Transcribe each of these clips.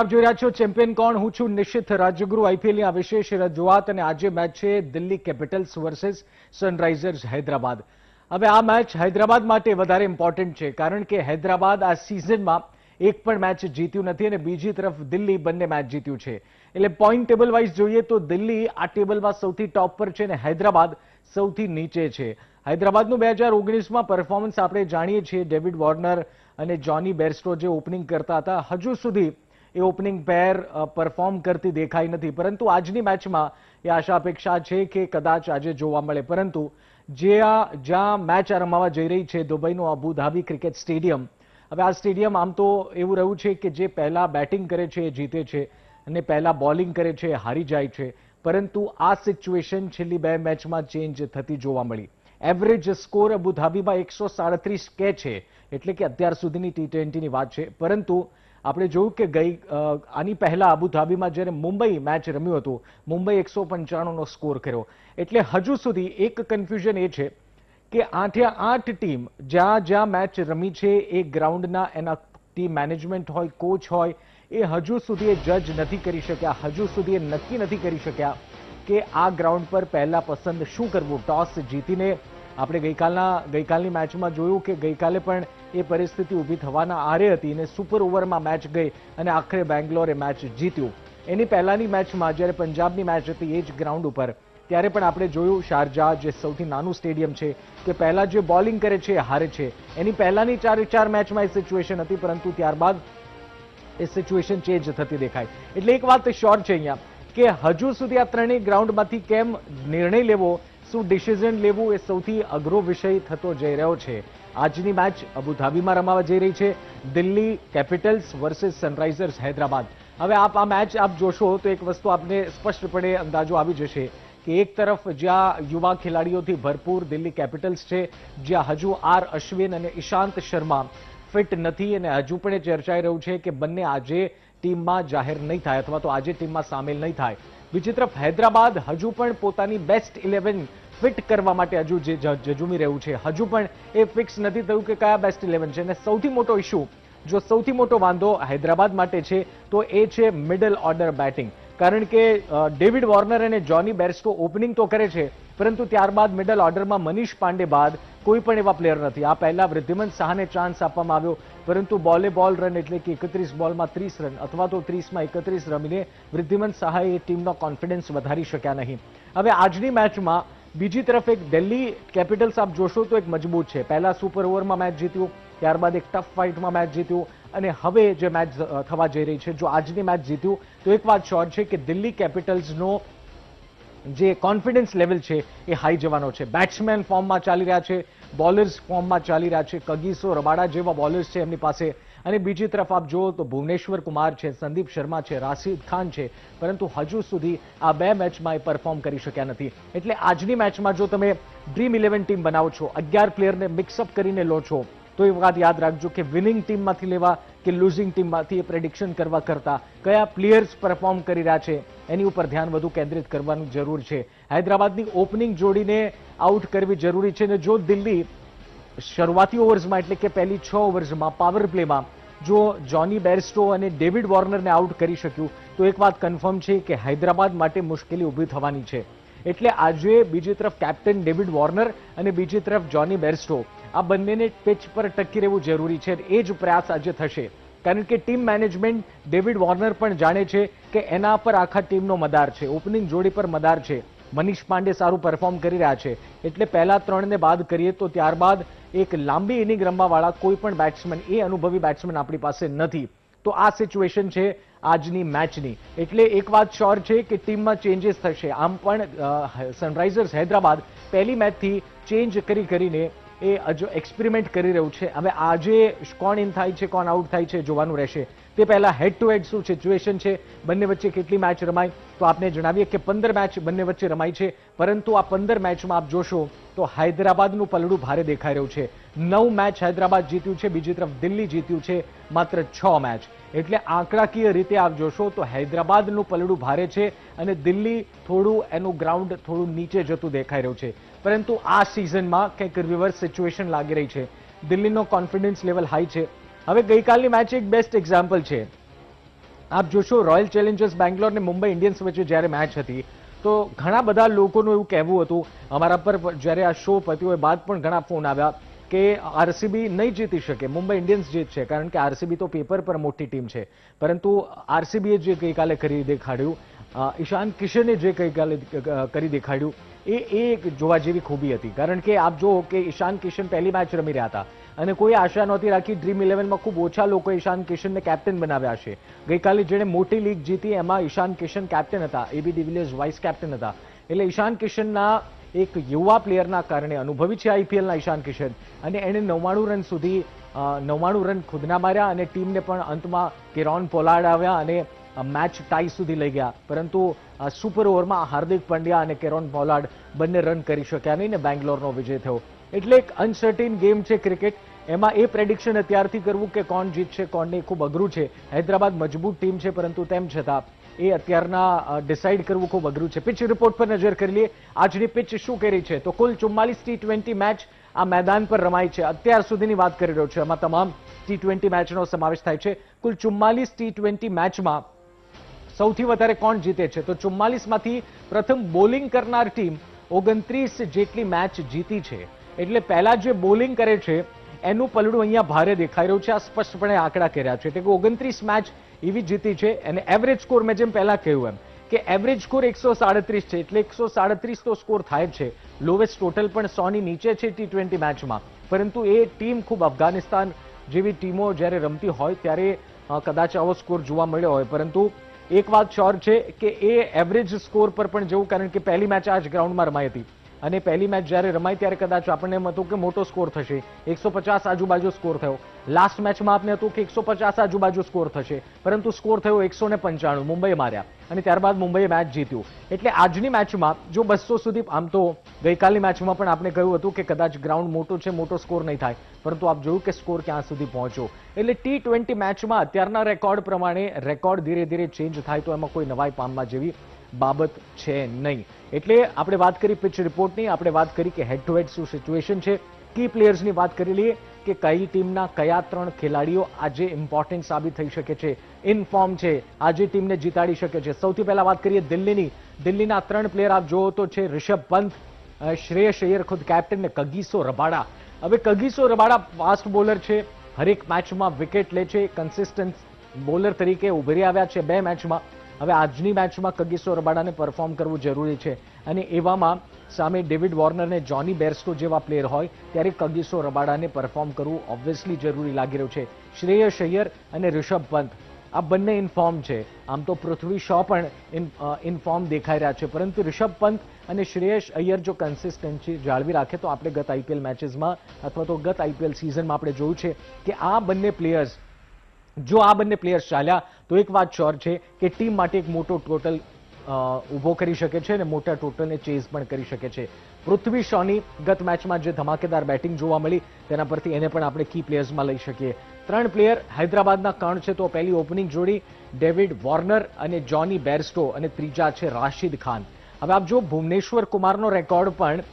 આપ જોઈ રહ્યા છો ચેમ્પિયન કોણ? હું છું નિશ્ચિત રાજ્યગુરુ આઈપીએલની આ વિશેષ રજૂઆત અને આજે મેચ છે Delhi capitals versus sunrisers Hyderabad. હવે આ મેચ હૈદરાબાદ માટે વધારે ઇમ્પોર્ટન્ટ છે, કારણ કે હૈદરાબાદ આ સિઝનમાં એક પણ મેચ જીત્યું નથી અને બીજી તરફ દિલ્હી બંને મેચ જીત્યું છે. એટલે પોઈન્ટ ટેબલ વાઇઝ જોઈએ તો દિલ્હી આ ટેબલમાં સૌથી ટોપ પર છે અને હૈદરાબાદ સૌથી નીચે છે. હૈદરાબાદનું બે હજાર ઓગણીસમાં પરફોર્મન્સ આપણે જાણીએ છીએ. ડેવિડ વોર્નર અને જોની બેરસ્ટો જે ઓપનિંગ કરતા હતા, હજુ સુધી એ ઓપનિંગ પેર પરફોર્મ કરતી દેખાઈ નથી. પરંતુ આજની મેચમાં એ આશા અપેક્ષા છે કે કદાચ આજે જોવા મળે. પરંતુ જે આ, જ્યાં મેચ રમાવા જઈ રહી છે દુબઈનું અબુધાબી ક્રિકેટ સ્ટેડિયમ હવે આ સ્ટેડિયમ આમ તો એવું રહ્યું છે કે જે પહેલા બેટિંગ કરે છે એ જીતે છે અને પહેલા બોલિંગ કરે છે એ હારી જાય છે. પરંતુ આ સિચ્યુએશન છેલ્લી બે મેચમાં ચેન્જ થતી જોવા મળી. એવરેજ સ્કોર અબુધાબીમાં એકસો સાડત્રીસ કે છે. એટલે કે અત્યાર સુધીની ટી ટ્વેન્ટીની વાત છે. પરંતુ આપણે જોયું કે ગઈ આની પહેલા અબુધાબીમાં જ્યારે મુંબઈ મેચ રમ્યું હતું, મુંબઈ એકસો પંચાણુંનો સ્કોર કર્યો. એટલે હજુ સુધી એક કન્ફ્યુઝન એ છે કે આઠે આઠ ટીમ જ્યાં જ્યાં મેચ રમી છે, એ ગ્રાઉન્ડના એના ટીમ મેનેજમેન્ટ હોય, કોચ હોય, એ હજુ સુધી એ જજ નથી કરી શક્યા, હજુ સુધી એ નક્કી નથી કરી શક્યા કે આ ગ્રાઉન્ડ પર પહેલા પસંદ શું કરવું, ટોસ જીતીને આપણે ગઈકાલના, ગઈકાલની મેચમાં જોયું કે ગઈકાલે પણ એ પરિસ્થિતિ ઊભી થવાના આરે હતી અને સુપર ઓવરમાં મેચ ગઈ અને આખરે બેંગ્લોરે મેચ જીત્યું. એની પહેલાની મેચમાં જ્યારે પંજાબની મેચ હતી એ જ ગ્રાઉન્ડ ઉપર, ત્યારે પણ આપણે જોયું શારજા, જે સૌથી નાનું સ્ટેડિયમ છે, કે પહેલા જે બોલિંગ કરે છે એ હારે છે. એની પહેલાની ચારે ચાર મેચમાં એ સિચ્યુએશન હતી, પરંતુ ત્યારબાદ એ સિચ્યુએશન ચેન્જ થતી દેખાય. એટલે એક વાત શ્યોર છે અહીંયા, કે હજુ સુધી આ ત્રણેય ગ્રાઉન્ડમાંથી કેમ નિર્ણય લેવો શું ડિસિઝન લેવું એ સૌથી અઘરો વિષય થતો જઈ રહ્યો છે? આજની મેચ અબુધાબીમાં રમાવા જઈ રહી છે. Delhi capitals versus sunrisers Hyderabad. હવે આપ આ મેચ આપ જોશો તો એક વસ્તુ આપને સ્પષ્ટપણે અંદાજો આવી જશે કે એક તરફ જ્યાં યુવા ખેલાડીઓથી ભરપૂર દિલ્હી કેપિટલ્સ છે, જ્યાં હજુ આર અશ્વિન અને ઈશાંત શર્મા ફિટ નથી અને હજુ પણ એ ચર્ચાઈ રહ્યું છે કે બંને આજે ટીમમાં જાહેર નહીં થાય અથવા તો આજે ટીમમાં સામેલ નહીં થાય. બીજી તરફ હૈદરાબાદ હજુ પણ પોતાની બેસ્ટ ઇલેવન ફિટ કરવા માટે હજુ જે જજુમી રહ્યું છે. હજુ પણ એ ફિક્સ નથી થયું કે કયા બેસ્ટ ઇલેવન છે. અને સૌથી મોટો ઇશ્યુ જો સૌથી મોટો વાંધો હૈદરાબાદ માટે છે, તો એ છે મિડલ ઓર્ડર બેટિંગ કારણ કે ડેવિડ વોર્નર અને જોની બેરસ્ટો ઓપનિંગ તો કરે છે, પરંતુ ત્યારબાદ મિડલ ઓર્ડરમાં મનીષ પાંડે બાદ કોઈ પણ એવા પ્લેયર નથી. આ પહેલા વૃદ્ધિમંત શાહને ચાન્સ આપવામાં આવ્યો, પરંતુ બોલે બોલ રન એટલે કે એકત્રીસ બોલમાં ત્રીસ રન અથવા તો ત્રીસમાં એકત્રીસ રમીને વૃદ્ધિમંત શાહે એ ટીમનો કોન્ફિડન્સ વધારી શક્યા નહીં. હવે આજની મેચમાં બીજી તરફ એક દિલ્હી કેપિટલ્સ આપ જોશો તો એક મજબૂત છે. પહેલા સુપર ઓવરમાં મેચ જીત્યું, ત્યારબાદ એક ટફ ફાઇટમાં મેચ જીત્યું અને હવે જે મેચ થવા જઈ રહી છે, જો આજની મેચ જીત્યું, તો એક વાત શોર છે કે દિલ્હી કેપિટલ્સનો જે કોન્ફિડન્સ લેવલ છે એ હાઈ જવાનો છે. બેટ્સમેન ફોર્મમાં ચાલી રહ્યા છે બોલર્સ ફોર્મમાં ચાલી રહ્યા છે, કગીસો રબાડા જેવા બોલર્સ છે એમની પાસે અને બીજી તરફ આપ જુઓ તો ભુવનેશ્વર કુમાર છે, સંદીપ શર્મા છે, રાશિદ ખાન છે, પરંતુ હજુ સુધી આ બે મેચમાં એ પરફોર્મ કરી શક્યા નથી. એટલે આજની મેચમાં જો તમે ડ્રીમ ઇલેવન ટીમ બનાવો છો, અગિયાર પ્લેયરને મિક્સઅપ કરીને લો છો, તો એ વાત યાદ રાખજો કે વિનિંગ ટીમમાંથી લેવા કે લુઝિંગ ટીમમાંથી એ પ્રેડિક્શન કરવા કરતા કયા પ્લેયર્સ પરફોર્મ કરી રહ્યા છે, એની ઉપર ધ્યાન વધુ કેન્દ્રિત કરવાનું જરૂર છે. હૈદરાબાદની ઓપનિંગ જોડીને આઉટ કરવી જરૂરી છે અને જો દિલ્હી શરૂઆતી ઓવર્સમાં એટલે કે પહેલી છ ઓવર્સમાં પાવર પ્લેમાં જો જોની બેરસ્ટો અને ડેવિડ વોર્નરને આઉટ કરી શક્યું, તો એક વાત કન્ફર્મ છે કે હૈદરાબાદ માટે મુશ્કેલી ઊભી થવાની છે. એટલે આજે બીજી તરફ કેપ્ટન ડેવિડ વોર્નર અને બીજી તરફ જોની બેરસ્ટો આ બંનેને પિચ પર ટકી રહેવું જરૂરી છે. એ જ પ્રયાસ આજે થશે. કારણ કે ટીમ મેનેજમેન્ટ ડેવિડ વોર્નર પણ જાણે છે કે એના પર આખા ટીમનો મદાર છે. ઓપનિંગ જોડી પર મદાર છે. મનીષ પાંડે સારું પરફોર્મ કરી રહ્યા છે. એટલે પહેલા ત્રણને બાદ કરીએ તો ત્યારબાદ એક લાંબી ઇનિંગ રમવાવાળા કોઈ પણ બેટ્સમેન એ અનુભવી બેટ્સમેન આપણી પાસે નથી. તો આ સિચ્યુએશન છે આજની મેચની એટલે એક વાત શ્યોર છે કે ટીમમાં ચેન્જીસ થશે. આમ પણ સનરાઇઝર્સ હૈદરાબાદ પહેલી મેચથી ચેન્જ કરી કરીને એ હજુ એક્સપેરિમેન્ટ કરી રહ્યું છે. હવે આજે કોણ ઇન થાય છે, કોણ આઉટ થાય છે જોવાનું રહેશે. તે પહેલા હેડ ટુ હેડ શું સિચ્યુએશન છે? બંને વચ્ચે કેટલી મેચ રમાય તો આપને જણાવીએ કે પંદર મેચ બંને વચ્ચે રમાઈ છે. પરંતુ આ પંદર મેચમાં આપ જોશો તો હૈદરાબાદનું પલડું ભારે દેખાઈ રહ્યું છે. નવ મેચ હૈદરાબાદ જીત્યું છે, બીજી તરફ દિલ્હી જીત્યું છે, માત્ર છ મેચ એટલે આંકડાકીય રીતે આપ જોશો તો હૈદરાબાદનું પલડું ભારે છે અને દિલ્હી થોડું એનું ગ્રાઉન્ડ થોડું નીચે જતું દેખાઈ રહ્યું છે. પરંતુ આ સિઝનમાં કંઈક રિવર્સ સિચ્યુએશન લાગી રહી છે. દિલ્હીનો કોન્ફિડન્સ લેવલ હાઈ છે. હવે ગઈકાલની મેચ એક બેસ્ટ એક્ઝામ્પલ છે. આપ જોશો રોયલ ચેલેન્જર્સ બેંગ્લોર ને મુંબઈ ઇન્ડિયન્સ વચ્ચે જ્યારે મેચ હતી, તો ઘણા બધા લોકોનું એવું કહેવું હતું, અમારા પર જ્યારે આ શો પત્યો એ બાદ પણ ઘણા ફોન આવ્યા, કે આરસીબી નહીં જીતી શકે મુંબઈ ઇન્ડિયન્સ જીતશે કારણ કે આરસીબી તો પેપર પર મોટી ટીમ છે. પરંતુ આરસીબીએ જે ગઈકાલે કરી દેખાડ્યું ઈશાન કિશને જે ગઈકાલે કરી દેખાડ્યું, એ એ એક જોવા જેવી ખૂબી હતી. કારણ કે આપ જુઓ કે ઈશાન કિશન પહેલી મેચ રમી રહ્યા હતા. અને કોઈ આશા નહોતી રાખી ડ્રીમ ઇલેવનમાં ખૂબ ઓછા લોકો ઈશાન કિશનને કેપ્ટન બનાવ્યા છે. ગઈકાલે જેણે મોટી લીગ જીતી, એમાં ઈશાન કિશન કેપ્ટન હતા. AB de Villiers vice captain હતા. એટલે ઈશાન કિશનના એક યુવા પ્લેયરના કારણે અનુભવી છે આઈપીએલના ઈશાન કિશન. અને એણે નવ્વાણું રન સુધી નવ્વાણું રન ખુદના માર્યા અને ટીમને પણ અંતમાં કેરોન પોલાર્ડ આવ્યા અને મેચ ટાઈ સુધી લઈ ગયા. પરંતુ સુપર ઓવરમાં હાર્દિક પંડ્યા અને કેરોન પોલાર્ડ બંને રન કરી શક્યા નહીં ને બેંગ્લોરનો વિજય થયો. એટલે એક અનસર્ટિન ગેમ છે ક્રિકેટ એમાં એ પ્રેડિક્શન અત્યારથી કરવું કે કોણ જીતશે, કોણ નહીં, ખૂબ અઘરું છે. હૈદરાબાદ મજબૂત ટીમ છે, પરંતુ તેમ છતાં એ અત્યારના ડિસાઇડ કરવું ખૂબ અઘરું છે. પિચ રિપોર્ટ પર નજર કરી લઈએ. આજની પિચ શું કરી છે? તો કુલ ચુમ્માલીસ ટી ટ્વેન્ટી મેચ આ મેદાન પર રમાઈ છે. અત્યાર સુધીની વાત કરી રહ્યો છું. એમાં તમામ ટી ટ્વેન્ટી મેચનો સમાવેશ થાય છે. કુલ ચુમ્માલીસ ટી ટ્વેન્ટી મેચમાં સૌથી વધારે કોણ જીતે છે? તો ચુમ્માલીસમાંથી પ્રથમ બોલિંગ કરનાર ટીમ ઓગણત્રીસ જેટલી મેચ જીતી છે. એટલે પહેલા જે બોલિંગ કરે છે, એનું પલડું અહીંયા ભારે દેખાઈ રહ્યું છે. આ સ્પષ્ટપણે આંકડા કર્યા છે. એટલે કે ઓગણત્રીસ મેચ એવી જીતી છે અને એવરેજ સ્કોર મેં જેમ પહેલા કહ્યું એમ કે એવરેજ સ્કોર એકસો સાડત્રીસ છે. એટલે એકસો સાડત્રીસ તો સ્કોર થાય છે. લોવેસ્ટ ટોટલ પણ સોની નીચે છે ટી ટ્વેન્ટી મેચમાં પરંતુ એ ટીમ ખૂબ અફઘાનિસ્તાન જેવી ટીમો જ્યારે રમતી હોય ત્યારે કદાચ આવો સ્કોર જોવા મળ્યો હોય. પરંતુ એક વાત શ્યોર છે કે એ એવરેજ સ્કોર પર પણ જવું કારણ કે પહેલી મેચ આ જ ગ્રાઉન્ડમાં રમાઈ હતી. અને પહેલી મેચ જ્યારે રમાઈ ત્યારે કદાચ આપણને એમ હતું કે મોટો સ્કોર થશે. એકસો પચાસ આજુબાજુ સ્કોર થયો. લાસ્ટ મેચમાં આપને હતું કે એકસો પચાસ આજુબાજુ સ્કોર થશે. પરંતુ સ્કોર થયો એકસો ને પંચાણું મુંબઈ માર્યા. અને ત્યારબાદ મુંબઈએ મેચ જીત્યું. એટલે આજની મેચમાં જો બસો સુધી, આમ તો ગઈકાલની મેચમાં પણ આપણે કહ્યું હતું કે કદાચ ગ્રાઉન્ડ મોટું છે, મોટો સ્કોર નહીં થાય. પરંતુ આપ જોયું કે સ્કોર ક્યાં સુધી પહોંચ્યો. એટલે ટી ટ્વેન્ટી મેચમાં અત્યારના રેકોર્ડ પ્રમાણે રેકોર્ડ ધીરે ધીરે ચેન્જ થાય તો એમાં કોઈ નવાઈ પામવા જેવી બાબત છે નહીં. એટલે આપણે વાત કરી પિચ રિપોર્ટની આપણે વાત કરી કે હેડ ટુ હેડ શું સિચ્યુએશન છે કી પ્લેયર્સની વાત કરી લઈએ કે કઈ ટીમના કયા ત્રણ ખેલાડીઓ આજે ઇમ્પોર્ટન્ટ સાબિત થઈ શકે છે ઇન ફોર્મ છે, આજે ટીમને જીતાડી શકે છે. સૌથી પહેલા વાત કરીએ દિલ્હીની. દિલ્હીના ત્રણ પ્લેયર આપ જોવો તો છે રિષભ પંત શ્રેયસ અય્યર ખુદ કેપ્ટન ને કગીસો રબાડા. હવે કગીસો રબાડા ફાસ્ટ બોલર છે, હરેક મેચમાં વિકેટ લે છે કન્સિસ્ટન્ટ બોલર તરીકે ઉભરી આવ્યા છે બે મેચમાં હવે આજની મેચમાં કગીસો રબાડાને પરફોર્મ કરવું જરૂરી છે. અને એવામાં સામે ડેવિડ વોર્નર અને જોની બેર્સ્કો જેવા પ્લેયર હોય, ત્યારે કગીસો રબાડાને પરફોર્મ કરવું ઓબ્વિયસલી જરૂરી લાગી રહ્યું છે. શ્રેયસ અય્યર અને રિષભ પંત, આ બંને ઇનફોર્મ છે. આમ તો પૃથ્વી શો પણ ઇન્ફોર્મ દેખાઈ રહ્યા છે. પરંતુ રિષભ પંત અને શ્રેયસ અય્યર જો કન્સિસ્ટન્સી જાળવી રાખે, તો આપણે ગત આઈપીએલ મેચીસમાં અથવા તો ગત આઈપીએલ સિઝનમાં આપણે જોયું છે કે આ બંને પ્લેયર્સ જો આ બંને પ્લેયર્સ ચાલ્યા, તો એક વાત શ્યોર છે કે ટીમ માટે એક મોટો ટોટલ ઊભો કરી શકે છે અને મોટા ટોટલને ચેઝ પણ કરી શકે છે. પૃથ્વી શોની ગત મેચમાં જે ધમાકેદાર બેટિંગ જોવા મળી, તેના પરથી એને પણ આપણે કી પ્લેયર્સમાં લઈ શકીએ. ત્રણ પ્લેયર હૈદરાબાદના કર્ણ છે, તો પહેલી ઓપનિંગ જોડી ડેવિડ વોર્નર અને જોની બેરસ્ટો અને ત્રીજા છે રાશિદ ખાન. હવે આપ જો ભુવનેશ્વર કુમારનો રેકોર્ડ પણ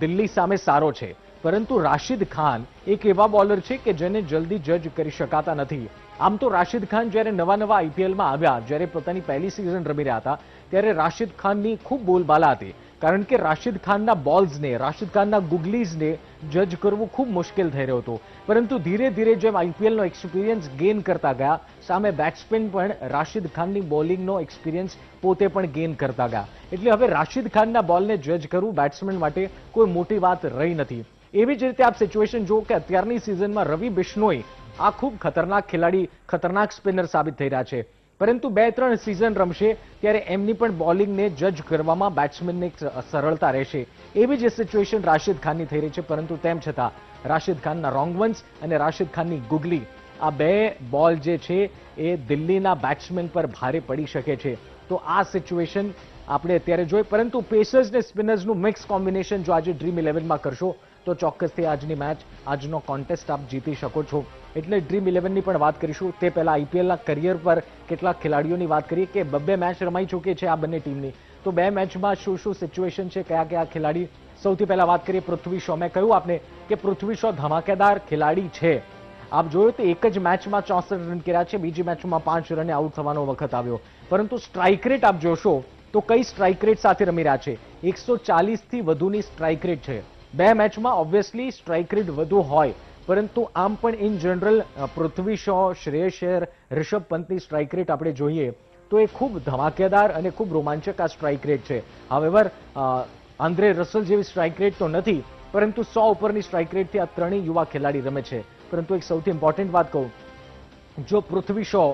દિલ્હી સામે સારો છે. પરંતુ રાશિદ ખાન એક એવા બોલર છે કે જેને જલ્દી જજ કરી શકાતા નથી. આમ તો રાશિદ ખાન જ્યારે નવા નવા આઈપીએલમાં આવ્યા, જ્યારે પોતાની પહેલી સિઝન રમી રહ્યા હતા, ત્યારે રાશિદ ખાનની ખૂબ બોલબાલા હતી. કારણ કે રાશિદ ખાનના બોલ્સને, રાશિદ ખાનના ગુગલીઝને જજ કરવું ખૂબ મુશ્કેલ થઈ રહ્યું હતું. પરંતુ ધીરે ધીરે જેમ આઈપીએલનો એક્સપિરિયન્સ ગેઇન કરતા ગયા, સામે બેટ્સમેન પણ રાશિદ ખાનની બોલિંગનો એક્સપિરિયન્સ પોતે પણ ગેઇન કરતા ગયા. એટલે હવે રાશિદ ખાનના બોલને જજ કરવું બેટ્સમેન માટે કોઈ મોટી વાત રહી નથી. એવી જ રીતે આપ સિચ્યુએશન જો કે અત્યારની સિઝનમાં રવિ બિશ્નોઈ આ ખૂબ ખતરનાક ખેલાડી, ખતરનાક સ્પિનર સાબિત થઈ રહ્યા છે. પરંતુ બે ત્રણ સિઝન રમશે ત્યારે એમની પણ બોલિંગને જજ કરવામાં બેટ્સમેનને સરળતા રહેશે. એવી જ સિચ્યુએશન રાશિદ ખાનની થઈ રહી છે. પરંતુ તેમ છતાં, રાશિદ ખાનના રોંગ વન્સ અને રાશિદ ખાનની ગુગલી, આ બે બોલ જે છે એ દિલ્હીના બેટ્સમેન પર ભારે પડી શકે છે. તો આ સિચ્યુએશન આપણે અત્યારે જોઈ. પરંતુ પેસર્સ ને સ્પિનર્સનું મિક્સ કોમ્બિનેશન જો આજે ડ્રીમ ઇલેવનમાં કરશો તો ચોક્કસથી આજની મેચ આજનો કોન્ટેસ્ટ આપ જીતી શકો છો. એટલે ડ્રીમ ઇલેવનની પણ વાત કરીશું. તે પહેલાં આઈપીએલના કરિયર પર કેટલાક ખેલાડીઓની વાત કરીએ કે બબ્બે મેચ રમાઈ ચૂકી છે આ બંને ટીમની તો બે મેચમાં શું શું સિચ્યુએશન છે, કયા કયા ખેલાડી? સૌથી પહેલા વાત કરીએ પૃથ્વી શો. મેં કહ્યું આપને કે પૃથ્વી શો ધમાકેદાર ખેલાડી છે. આપ જોયું તો એક જ મેચમાં ચોસઠ રન કર્યા છે. બીજી મેચમાં પાંચ રને આઉટ થવાનો વખત આવ્યો. પરંતુ સ્ટ્રાઇક રેટ આપ જોશો તો કઈ સ્ટ્રાઇક રેટ સાથે રમી રહ્યા છે? એકસો ચાલીસથી વધુની સ્ટ્રાઇક રેટ છે. બે મેચમાં ઓબ્વિયસલી સ્ટ્રાઇક રેટ વધુ હોય, પરંતુ આમ પણ ઇન જનરલ પૃથ્વી શો, શ્રેયસ અય્યર રિષભ પંતની સ્ટ્રાઇક રેટ આપણે જોઈએ, તો એ ખૂબ ધમાકેદાર અને ખૂબ રોમાંચક આ સ્ટ્રાઇક રેટ છે. હાવેવર આંદ્રે રસલ જેવી સ્ટ્રાઇક રેટ તો નથી, પરંતુ સો ઉપરની સ્ટ્રાઇક રેટથી આ ત્રણેય યુવા ખેલાડી રમે છે. પરંતુ એક સૌથી ઇમ્પોર્ટન્ટ વાત કહું, જો પૃથ્વી શો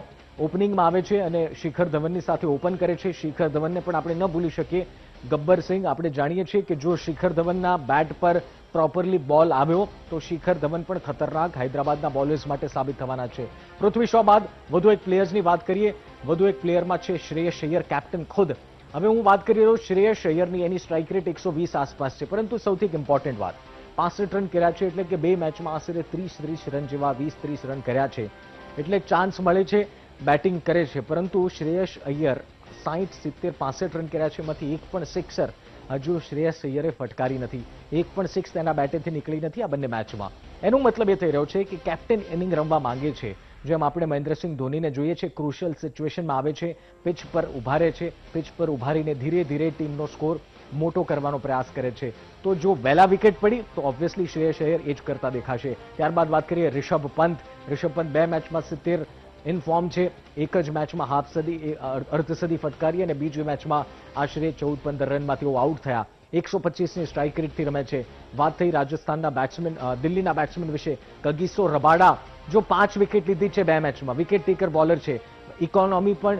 ઓપનિંગમાં આવે છે અને શિખર ધવનની સાથે ઓપન કરે છે, શિખર ધવનને પણ આપણે ન ભૂલી શકીએ ગબ્બર સિંહ આપણે જાણીએ છીએ કે જો શિખર ધવનના બેટ પર પ્રોપરલી બોલ આવ્યો, તો શિખર ધવન પણ ખતરનાક હૈદરાબાદના બોલર્સ માટે સાબિત થવાના છે. પૃથ્વી શો બાદ વધુ એક પ્લેયર્સની વાત કરીએ. વધુ એક પ્લેયરમાં છે શ્રેયસ અય્યર કેપ્ટન ખુદ. હવે હું વાત કરી રહ્યો શ્રેયસ અય્યરની, એની સ્ટ્રાઇક રેટ એકસો આસપાસ છે. પરંતુ સૌથી ઇમ્પોર્ટન્ટ વાત, પાસઠ રન કર્યા છે, એટલે કે બે મેચમાં આશરે ત્રીસ ત્રીસ રન જેવા વીસ ત્રીસ રન કર્યા છે. એટલે ચાન્સ મળે છે બેટિંગ કરે છે. પરંતુ શ્રેયસ અય્યર સાહીઠ સિત્તેર પાસઠ રન કર્યા છે. એમાંથી એક પણ સિક્સર હજુ શ્રેયસ અય્યરે ફટકારી નથી. એક પણ સિક્સ તેના બેટેથી નીકળી નથી આ બંને મેચમાં. એનો મતલબ એ થઈ રહ્યો છે કે કેપ્ટન ઇનિંગ રમવા માંગે છે. જેમ આપણે મહેન્દ્રસિંહ ધોનીને જોઈએ છે, ક્રુશિયલ સિચ્યુએશનમાં આવે છે, પિચ પર રહે છે, પિચ પર ઉભારીને ધીરે ધીરે ટીમનો સ્કોર મોટો કરવાનો પ્રયાસ કરે છે. તો જો વહેલા વિકેટ પડી, તો ઓબ્વિયસલી શ્રેયસ અય્યર એ જ કરતા દેખાશે. ત્યારબાદ વાત કરીએ રિષભ પંત. રિષભ પંત બે મેચમાં સિત્તેર ઇન ફોર્મ છે એક જ મેચમાં હાફ સદી અર્ધસદી ફટકારી અને બીજી મેચમાં આશરે ચૌદ પંદર રનમાં તેઓ આઉટ થયા. એકસો પચીસની સ્ટ્રાઇક રેટથી રમે છે. વાત થઈ રાજસ્થાનના બેટ્સમેન દિલ્હીના બેટ્સમેન વિશે. કગીસો રબાડા, જો પાંચ વિકેટ લીધી છે બે મેચમાં. વિકેટ ટેકર બોલર છે. ઇકોનોમી પણ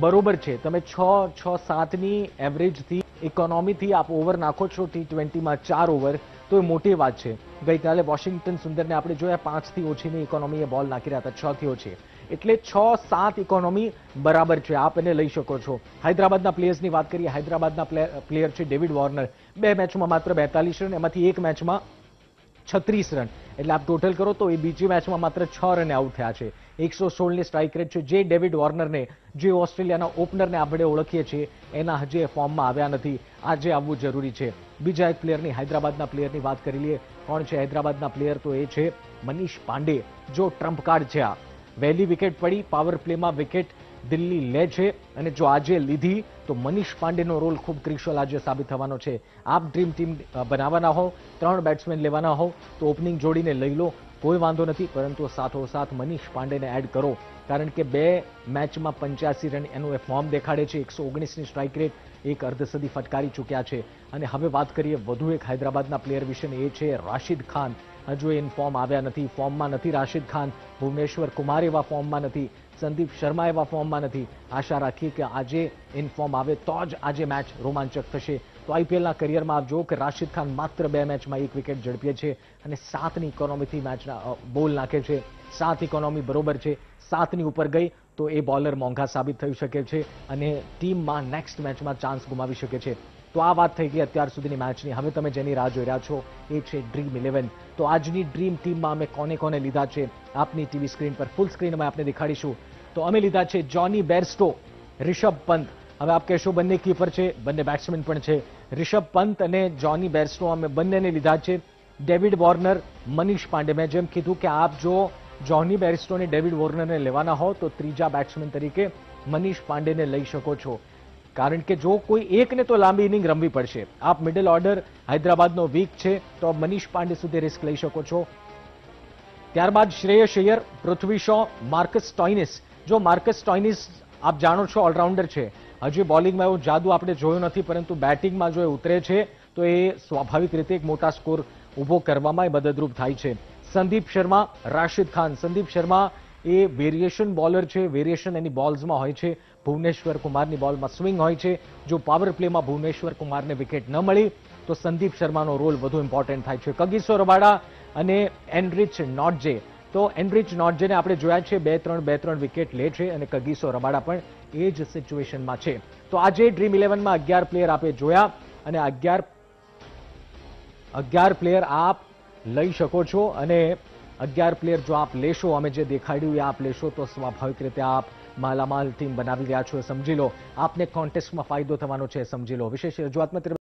બરોબર છે. તમે છ છ, સાતની એવરેજથી ઇકોનોમીથી આપ ઓવર નાખો છો ટી ટ્વેન્ટીમાં ચાર ઓવર, તો એ મોટી વાત છે. ગઈકાલે વોશિંગ્ટન સુંદરને આપણે જોયા, પાંચથી ઓછીની ઇકોનોમીએ બોલ નાખી રહ્યા હતા, છથી ઓછી. એટલે છ સાત ઇકોનોમી બરાબર છે. આપ એને લઈ શકો છો. હૈદરાબાદના પ્લેયર્સની વાત કરીએ, હૈદરાબાદના પ્લેયર છે ડેવિડ વોર્નર. બે મેચમાં માત્ર બેતાલીસ રન, એમાંથી એક મેચમાં છત્રીસ રન. એટલે આપ ટોટલ કરો તો એ બીજી મેચમાં માત્ર છ રને આઉટ થયા છે. એકસો સોળની સ્ટ્રાઇક રેટ છે જે ડેવિડ વોર્નરને, જે ઓસ્ટ્રેલિયાના ઓપનરને આપણે ઓળખીએ છીએ, એના હજી ફોર્મમાં આવ્યા નથી. આજે આવવું જરૂરી છે. બીજા એક પ્લેયરની હૈદરાબાદના પ્લેયરની વાત કરી લઈએ. કોણ છે હૈદરાબાદના પ્લેયર તો એ છે મનીષ પાંડે. જો ટ્રમ્પ કાર્ડ છે આ વહેલી વિકેટ પડી પાવર પ્લેમાં વિકેટ દિલ્હી લે છે અને જો આજે લીધી, તો મનીષ પાંડેનો રોલ ખૂબ ક્રિશિયલ આજે સાબિત થવાનો છે. આપ ડ્રીમ ટીમ બનાવવાના હો, ત્રણ બેટ્સમેન લેવાના હો, તો ઓપનિંગ જોડીને લઈ લો, કોઈ વાંધો નથી, પરંતુ સાથોસાથ મનીષ પાંડેને એડ કરો. કારણ કે બે મેચમાં પંચ્યાસી રન એનું એ ફોર્મ દેખાડે છે, એકસો ઓગણીસની સ્ટ્રાઇક રેટ એક અર્ધસદી ફટકારી ચૂક્યા છે. અને હવે વાત કરીએ, વધુ એક હૈદરાબાદના પ્લેયર વિશે એ છે રાશિદ ખાન. હજુ ઇન ફોર્મ આવ્યા નથી. ફોર્મમાં નથી રાશિદ ખાન, ભુવનેશ્વર કુમાર એવા ફોર્મમાં નથી, સંદીપ શર્મા એવા ફોર્મમાં નથી. આશા રાખીએ કે આજે ઇન ફોર્મ આવે તો જ આજે મેચ રોમાંચક થશે. તો આઈપીએલના કરિયરમાં આપ જુઓ કે રાશિદ ખાન માત્ર બે મેચમાં એક વિકેટ ઝડપીએ છે અને સાતની ઇકોનોમીથી મેચના બોલ નાખે છે. સાત ઇકોનોમી બરોબર છે. સાતની ઉપર ગઈ તો એ બોલર મોંઘા સાબિત થઈ શકે છે અને ટીમમાં નેક્સ્ટ મેચમાં ચાન્સ ગુમાવી શકે છે. તો આ વાત થઈ ગઈ અત્યાર સુધીની મેચની હવે તમે જેની રાહ જોઈ રહ્યા છો, એ છે ડ્રીમ ઇલેવન તો આજની ડ્રીમ ટીમમાં અમે કોને કોને લીધા છે, આપની ટીવી સ્ક્રીન પર ફૂલ સ્ક્રીન અમે આપને દેખાડીશું. તો અમે લીધા છે જોની બેરસ્ટો રિષભ પંત. હવે આપ કહેશો બંને કીપર છે, બંને બેટ્સમેન પણ છે. રિષભ પંત અને જોની બેરસ્ટો અમે બંનેને લીધા છે. David Warner Manish Pandey. મેં જેમ કીધું કે આપ જો જોની બેરિસ્ટોને ડેવિડ વોર્નરને લેવાના હો, તો ત્રીજા બેટ્સમેન તરીકે મનીષ પાંડેને લઈ શકો છો. કારણ કે જો કોઈ એકને તો લાંબી ઇનિંગ રમવી પડશે. આપ મિડલ ઓર્ડર હૈદરાબાદનો વીક છે, તો મનીષ પાંડે સુધી રિસ્ક લઈ શકો છો. ત્યારબાદ શ્રેયસ અય્યર, પૃથ્વી શો, માર્કસ ટોઇનિસ જો માર્કસ ટોઇનિસ આપ જાણો છો ઓલરાઉન્ડર છે. હજી બોલિંગમાં એવું જાદુ આપણે જોયું નથી, પરંતુ બેટિંગમાં જો એ ઉતરે છે, તો એ સ્વાભાવિક રીતે એક મોટા સ્કોર ઊભો કરવામાં મદદરૂપ થાય છે. સંદીપ શર્મા, રાશિદ ખાન. સંદીપ શર્મા એ વેરિએશન બોલર છે વેરિએશન એની બોલ્સમાં હોય છે. ભુવનેશ્વર કુમારની બોલમાં સ્વિંગ હોય છે. જો પાવર પ્લેમાં ભુવનેશ્વર કુમારને વિકેટ ન મળી, તો સંદીપ શર્માનો રોલ વધુ ઇમ્પોર્ટન્ટ થાય છે. કગીસો રબાડા અને એનરિચ નોટજે. તો એનરિચ નોટજેને આપણે જોયા છે બે ત્રણ બે ત્રણ વિકેટ લે છે અને કગીસો રબાડા પણ એ જ સિચ્યુએશનમાં છે. તો આજે ડ્રીમ ઇલેવનમાં અગિયાર પ્લેયર આપે જોયા અને અગિયાર અગિયાર પ્લેયર આપ લઈ શકો છો અને અગિયાર પ્લેયર જો આપ લેશો, અમે જે દેખાડ્યું એ આપ લેશો, તો સ્વાભાવિક રીતે આપ માલામાલ ટીમ બનાવી રહ્યા છો સમજી લો. આપને કોન્ટેસ્ટમાં ફાયદો થવાનો છે સમજી લો. વિશેષ રજૂઆતમાં